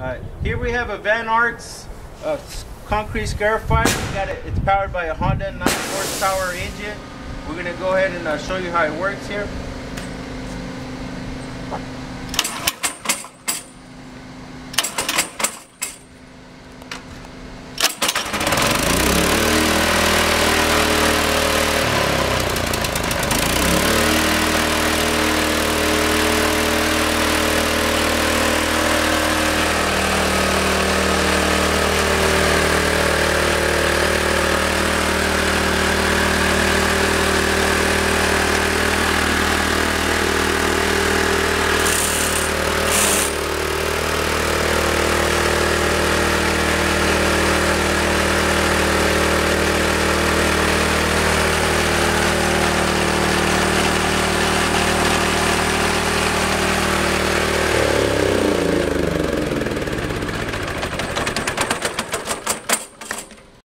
Alright, here we have a Von Arx uh, concrete scarifier. It, it's powered by a Honda 9 horsepower engine. We're gonna go ahead and uh, show you how it works here.